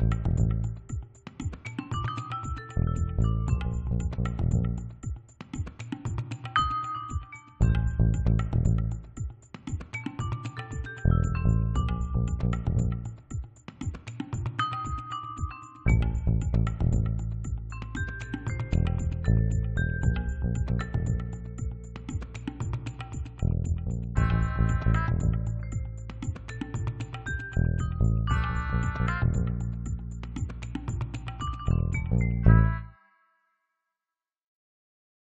うん。you.